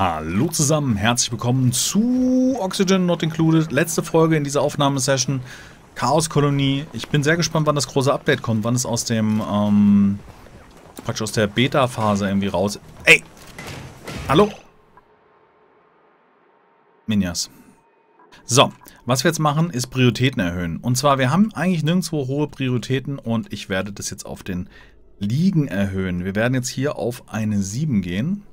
Hallo zusammen, herzlich willkommen zu Oxygen Not Included. Letzte Folge in dieser Aufnahmesession. Chaos-Kolonie. Ich bin sehr gespannt, wann das große Update kommt, wann es aus dem, ähm, praktisch aus der Beta-Phase irgendwie raus... Ey! Hallo? Minjas. So, was wir jetzt machen, ist Prioritäten erhöhen. Und zwar, wir haben eigentlich nirgendwo hohe Prioritäten und ich werde das jetzt auf den Liegen erhöhen. Wir werden jetzt hier auf eine 7 gehen.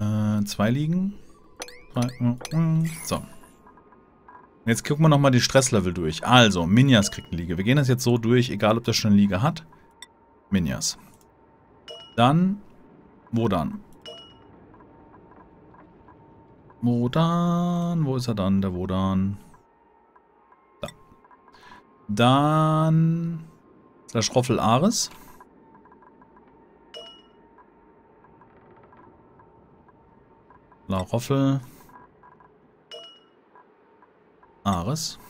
Äh, zwei liegen. So. Jetzt gucken wir nochmal die Stresslevel durch. Also, Minjas kriegt eine Liga. Wir gehen das jetzt so durch, egal ob der schon eine Liga hat. Minjas. Dann, Wodan. Wodan, wo ist er dann, der Wodan? Da. Dann, der Schroffel Ares. Laroffel. Ares.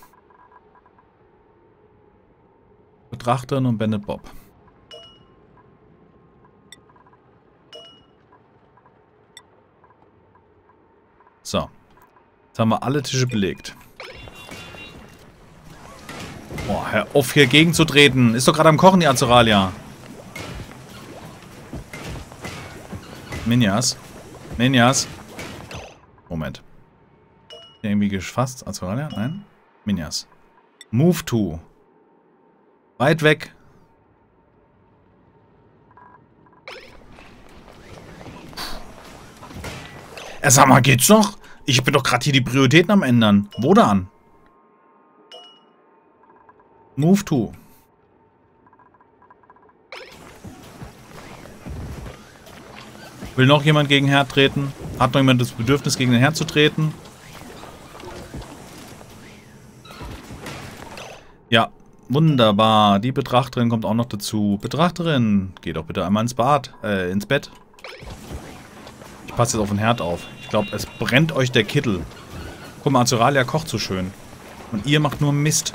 Betrachterin und Bennett Bob. So. Jetzt haben wir alle Tische belegt. Boah, hör auf hier gegenzutreten. Ist doch gerade am Kochen, die Azuralia. Minjas. Minjas. Moment. Irgendwie gefasst? Azuralia? Nein? Minjas. Move to. Weit weg. Er sag mal, geht's noch? Ich bin doch gerade hier die Prioritäten am ändern. Wo dann? Move to. Will noch jemand gegen Herd treten? Hat noch jemand das Bedürfnis, gegen den Herd zu treten? Ja, wunderbar. Die Betrachterin kommt auch noch dazu. Betrachterin, geh doch bitte einmal ins Bad, äh, ins Bett. Ich passe jetzt auf den Herd auf. Ich glaube, es brennt euch der Kittel. Guck mal, Azuralia kocht so schön. Und ihr macht nur Mist.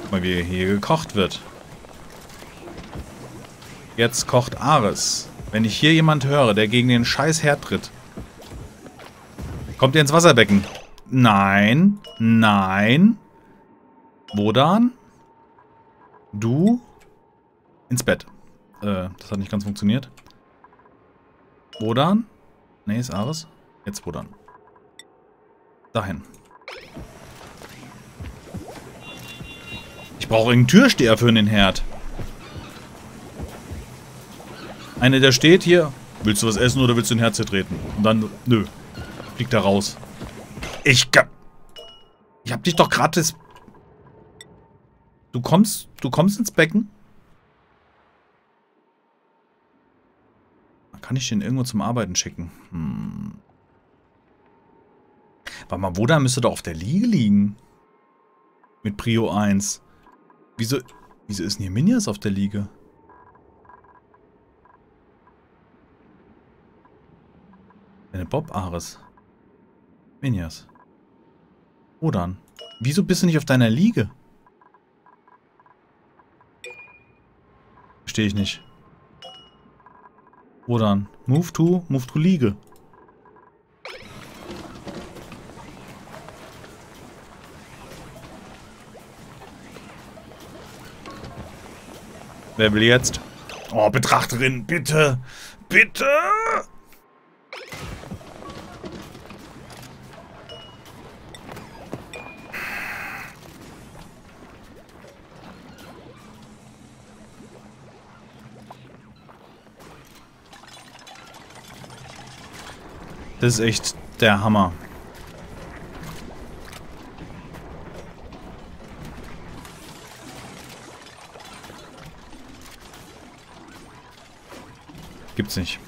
Guck mal, wie hier gekocht wird. Jetzt kocht Ares. Wenn ich hier jemand höre, der gegen den scheiß Herd tritt. Kommt ihr ins Wasserbecken? Nein. Nein. Wodan? Du? Ins Bett. Äh, das hat nicht ganz funktioniert. Wodan? Nee, ist Ares. Jetzt Wodan. Dahin. Ich brauche einen Türsteher für den Herd. Einer, der steht hier. Willst du was essen oder willst du ein Herz treten? Und dann, nö. Fliegt da raus. Ich. Ich hab dich doch gratis... Du kommst... Du kommst ins Becken? Kann ich den irgendwo zum Arbeiten schicken? Hm. Warte mal, wo da müsste doch auf der Liege liegen? Mit Prio 1. Wieso... Wieso ist denn hier Minias auf der Liege? Eine Bob Ares. Minjas. Wo dann? Wieso bist du nicht auf deiner Liege? Verstehe ich nicht. Wo dann? Move to, move to Liege. Wer will jetzt? Oh, Betrachterin, bitte! Bitte! Das ist echt der Hammer. Gibt's nicht.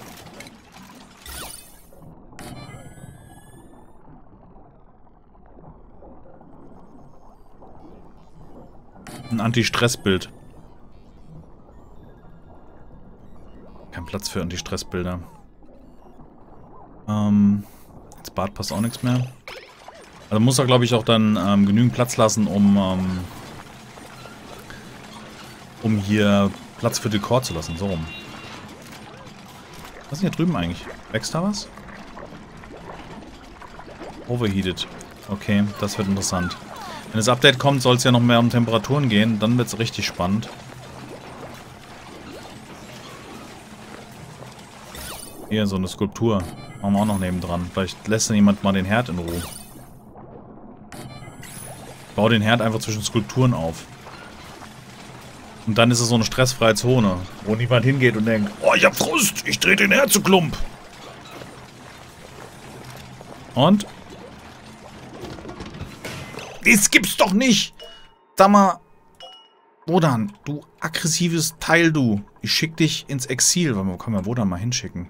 Ein Anti-Stress-Bild. Kein Platz für Anti-Stress-Bilder. Bad passt auch nichts mehr. Also muss er, glaube ich, auch dann ähm, genügend Platz lassen, um, ähm, Um hier Platz für Dekor zu lassen. So rum. Was ist denn hier drüben eigentlich? Wächst da was? Overheated. Okay, das wird interessant. Wenn das Update kommt, soll es ja noch mehr um Temperaturen gehen. Dann wird es richtig spannend. Hier, so eine Skulptur. Machen wir auch noch nebendran. Vielleicht lässt dann jemand mal den Herd in Ruhe. Bau den Herd einfach zwischen Skulpturen auf. Und dann ist es so eine stressfreie Zone, wo niemand hingeht und denkt, oh, ich hab Frust, ich dreh den Herd zu Klump. Und? Das gibt's doch nicht! Sag mal, Wodan, du aggressives Teil, du. Ich schick dich ins Exil. Wo kann man Wodan mal hinschicken?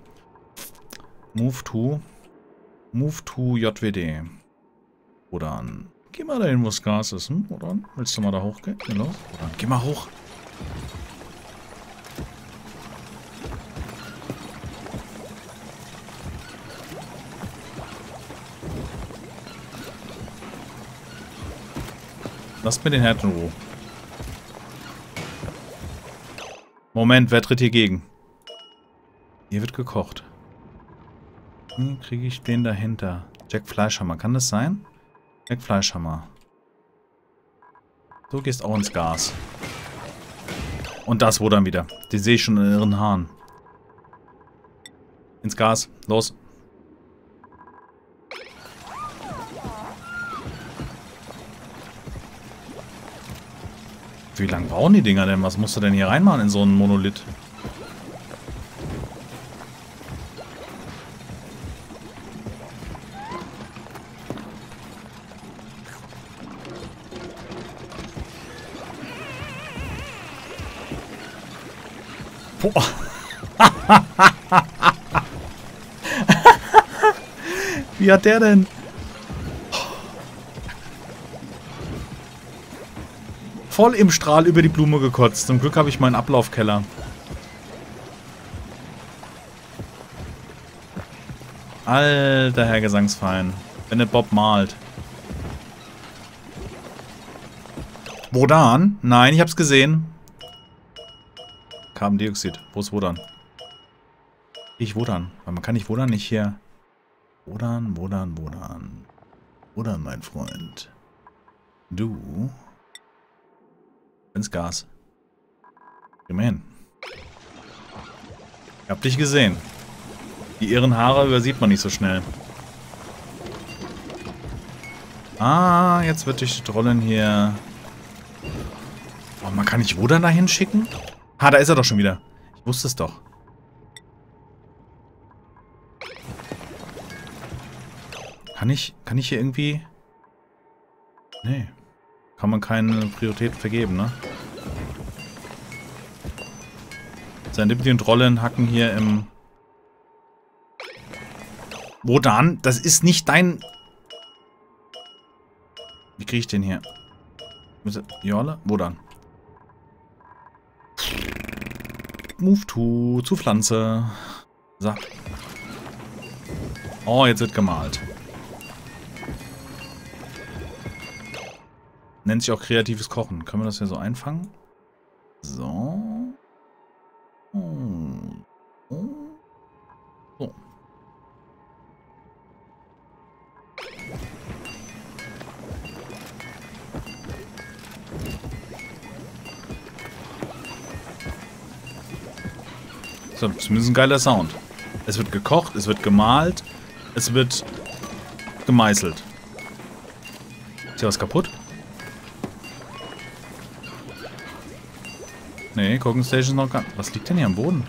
Move to. Move to JWD. Wodan. Geh mal dahin, wo es Gas ist, hm? Wodan? Willst du mal da hochgehen? Geh los. Wodan, geh mal hoch. Lasst mir den Herd in Ruhe. Moment, wer tritt hier gegen? Hier wird gekocht. Hm, kriege ich den dahinter? Jack Fleischhammer, kann das sein? Jack Fleischhammer. Du gehst auch ins Gas. Und das wo dann wieder. Die sehe ich schon in ihren Haaren. Ins Gas. Los. Wie lange brauchen die Dinger denn? Was musst du denn hier reinmachen in so einen Monolith? Boah. Wie hat der denn? voll im Strahl über die Blume gekotzt. Zum Glück habe ich meinen Ablaufkeller. Alter Herr Gesangsverein. Wenn der Bob malt. Wodan? Nein, ich hab's gesehen. Carbondioxid. Wo ist Wodan? Ich Wodan. Weil man kann nicht Wodan nicht hier... Wodan, Wodan, Wodan. Wodan, mein Freund. Du ins Gas. Immerhin. Ich hab dich gesehen. Die irren Haare übersieht man nicht so schnell. Ah, jetzt wird die Trollen hier... Oh, man kann nicht Wodan da hinschicken? Ah, da ist er doch schon wieder. Ich wusste es doch. Kann ich, kann ich hier irgendwie... Nee. Kann man keine Priorität vergeben, ne? Sein Deputy und Rollen hacken hier im... Wodan? Das ist nicht dein... Wie kriege ich den hier? Jolle? Wodan? Move to zu Pflanze. So. Oh, jetzt wird gemalt. Nennt sich auch kreatives Kochen. Können wir das hier so einfangen? So, zumindest ein geiler Sound. Es wird gekocht, es wird gemalt, es wird gemeißelt. Ist hier was kaputt? Nee, Cooking Station ist noch gar Was liegt denn hier am Boden?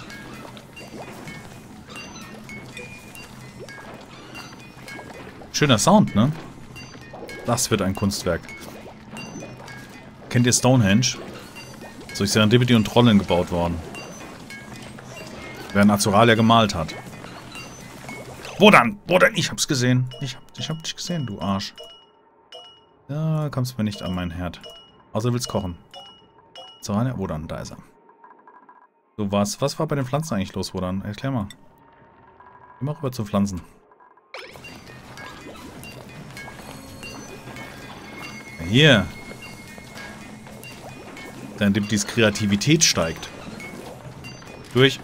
Schöner Sound, ne? Das wird ein Kunstwerk. Kennt ihr Stonehenge? So ist Serendipity und Trollen gebaut worden. Während Azuralia gemalt hat. Wo dann? Wo denn? Ich hab's gesehen. Ich hab, ich hab dich gesehen, du Arsch. Ja, kommst mir nicht an meinen Herd. Außer du willst kochen. So, wo dann? Da ist er. So, was, was war bei den Pflanzen eigentlich los, wo dann? Erklär mal. Geh mal rüber zu Pflanzen. Hier. Während die Kreativität steigt. Durch.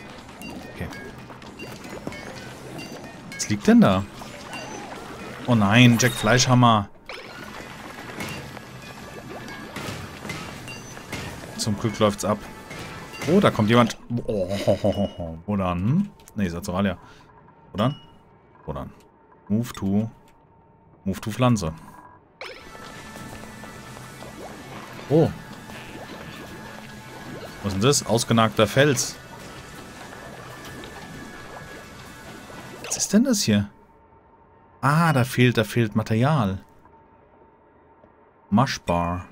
Liegt denn da? Oh nein, Jack Fleischhammer. Zum Glück läuft's ab. Oh, da kommt jemand. Oh, wo dann? Nee, Saturalia. Wo dann? Wo dann? Move to. Move to Pflanze. Oh. Was ist denn das? Ausgenagter Fels. Denn das hier? Ah, da fehlt, da fehlt Material. Mushbar.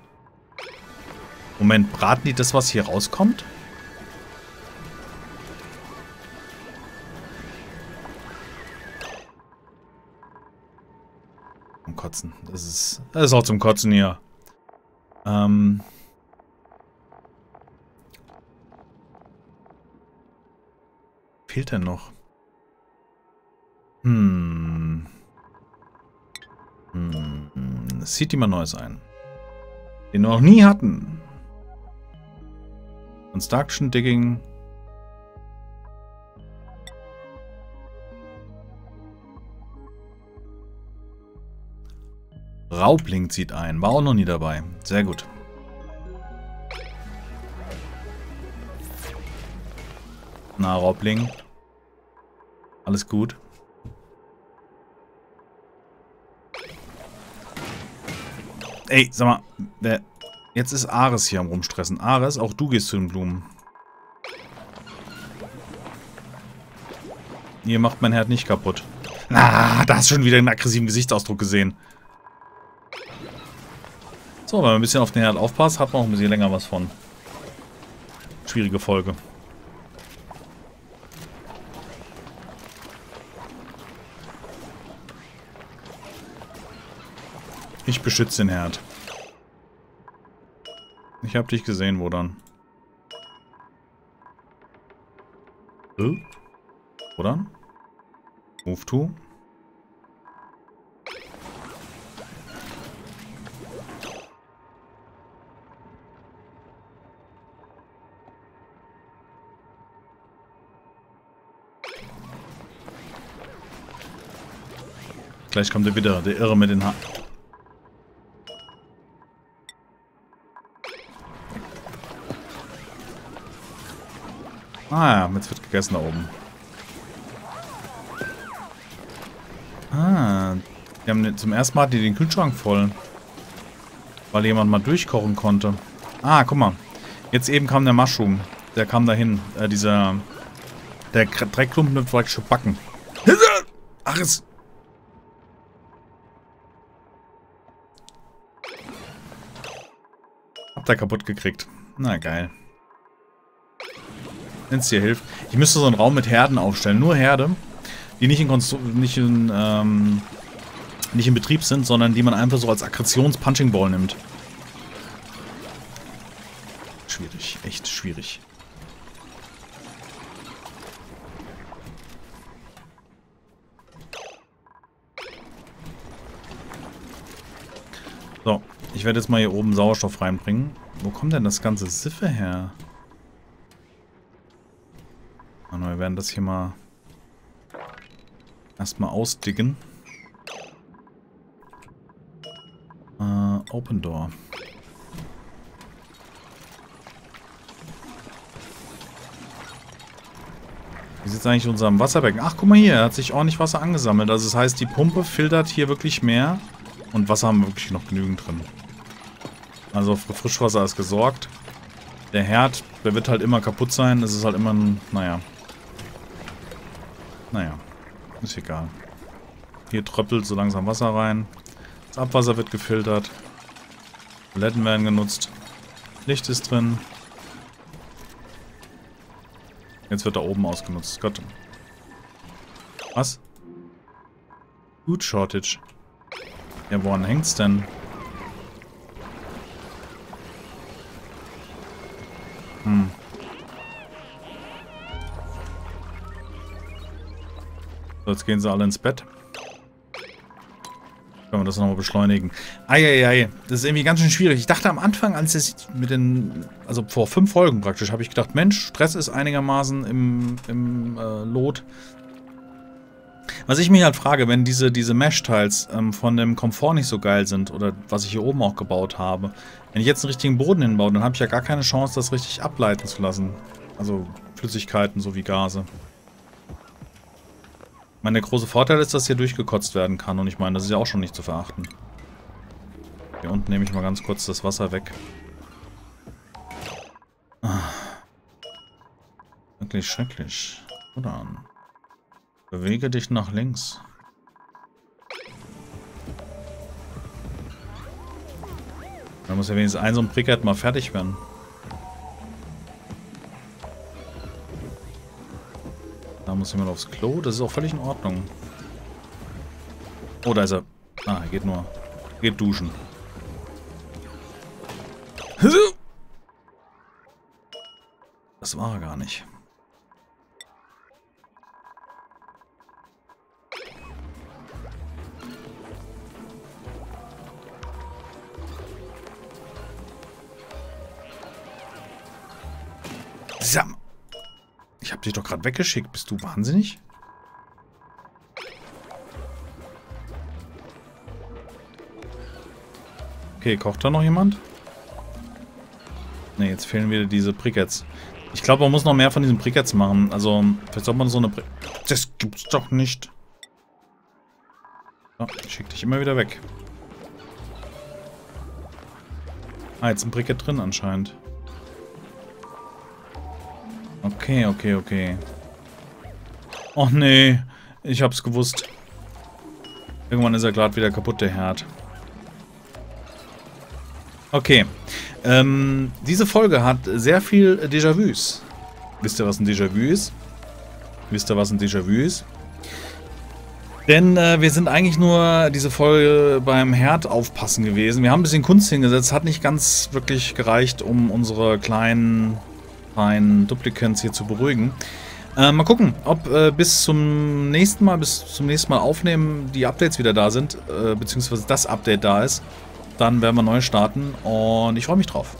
Moment, braten die das, was hier rauskommt? Zum Kotzen. Das ist, das ist auch zum Kotzen hier. Ähm... Fehlt denn noch? Hm. Hm. Das sieht jemand Neues ein. Den wir noch nie hatten. Construction, Digging. Raubling zieht ein. War auch noch nie dabei. Sehr gut. Na, Raubling. Alles gut. Ey, sag mal, wer... Jetzt ist Ares hier am rumstressen. Ares, auch du gehst zu den Blumen. Ihr macht mein Herd nicht kaputt. Ah, da hast du schon wieder einen aggressiven Gesichtsausdruck gesehen. So, wenn man ein bisschen auf den Herd aufpasst, hat man auch ein bisschen länger was von. Schwierige Folge. Ich beschütze den Herd. Ich habe dich gesehen, wo dann? Äh? Wo dann? Move to? Gleich kommt er wieder, der Irre mit den Haaren. Ah ja, jetzt wird gegessen da oben. Ah, die haben zum ersten Mal die den Kühlschrank voll. Weil jemand mal durchkochen konnte. Ah, guck mal. Jetzt eben kam der Mushroom. Der kam dahin. Äh, dieser... Der Dreckklumpen wird vielleicht schon backen. Ach, es... Habt ihr kaputt gekriegt. Na, geil wenn es dir hilft. Ich müsste so einen Raum mit Herden aufstellen. Nur Herde, die nicht in, Konstru nicht in, ähm, nicht in Betrieb sind, sondern die man einfach so als Aggressions-Punching-Ball nimmt. Schwierig, echt schwierig. So, ich werde jetzt mal hier oben Sauerstoff reinbringen. Wo kommt denn das ganze Siffe her? Wir werden das hier mal erstmal ausdicken. Äh, Open Door. Wie sieht es eigentlich in unserem Wasserbecken? Ach, guck mal hier, er hat sich ordentlich Wasser angesammelt. Also das heißt, die Pumpe filtert hier wirklich mehr. Und Wasser haben wir wirklich noch genügend drin. Also Frischwasser ist gesorgt. Der Herd, der wird halt immer kaputt sein. Es ist halt immer ein, naja, naja, ist egal. Hier tröppelt so langsam Wasser rein. Das Abwasser wird gefiltert. Toiletten werden genutzt. Licht ist drin. Jetzt wird da oben ausgenutzt. Gott. Was? Food Shortage. Ja, woran hängt's denn? Jetzt gehen sie alle ins Bett. Können wir das nochmal beschleunigen. Eieiei, das ist irgendwie ganz schön schwierig. Ich dachte am Anfang, als es mit den, also vor fünf Folgen praktisch, habe ich gedacht, Mensch, Stress ist einigermaßen im, im äh, Lot. Was ich mich halt frage, wenn diese, diese Mesh-Tiles ähm, von dem Komfort nicht so geil sind, oder was ich hier oben auch gebaut habe, wenn ich jetzt einen richtigen Boden hinbaue, dann habe ich ja gar keine Chance, das richtig ableiten zu lassen. Also Flüssigkeiten sowie Gase. Mein der große Vorteil ist, dass hier durchgekotzt werden kann. Und ich meine, das ist ja auch schon nicht zu verachten. Hier unten nehme ich mal ganz kurz das Wasser weg. Ah. Wirklich schrecklich. Oder an. Bewege dich nach links. Da muss ja wenigstens ein so ein Brickett mal fertig werden. Muss jemand aufs Klo. Das ist auch völlig in Ordnung. Oh, da ist er. Ah, geht nur. Geht duschen. Das war er gar nicht. Sam. Ich habe dich doch gerade weggeschickt. Bist du wahnsinnig? Okay, kocht da noch jemand? Ne, jetzt fehlen wieder diese Brickets. Ich glaube, man muss noch mehr von diesen Brickets machen. Also, vielleicht soll man so eine... Bri das gibt's doch nicht. So, ich schick dich immer wieder weg. Ah, jetzt ein Bricket drin anscheinend. Okay, okay, okay. Och nee, ich hab's gewusst. Irgendwann ist er gerade wieder kaputt, der Herd. Okay. Ähm, diese Folge hat sehr viel Déjà-vus. Wisst ihr, was ein Déjà-vu ist? Wisst ihr, was ein Déjà-vu ist? Denn äh, wir sind eigentlich nur diese Folge beim Herd aufpassen gewesen. Wir haben ein bisschen Kunst hingesetzt, hat nicht ganz wirklich gereicht, um unsere kleinen ein Duplicants hier zu beruhigen. Äh, mal gucken, ob äh, bis zum nächsten Mal, bis zum nächsten Mal aufnehmen, die Updates wieder da sind, äh, beziehungsweise das Update da ist. Dann werden wir neu starten und ich freue mich drauf.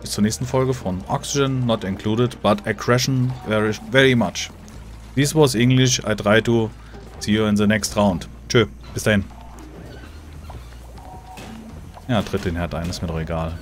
Bis zur nächsten Folge von Oxygen Not Included, but Aggression very, very much. This was English, I try to see you in the next round. Tschö, bis dahin. Ja, tritt den Herd ein, ist mir doch egal.